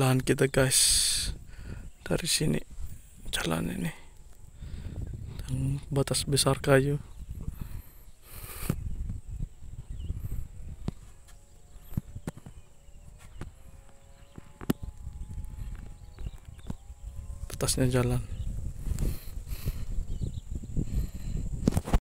lahan kita guys. Dari sini jalan ini. Dan batas besar kayu. Batasnya jalan.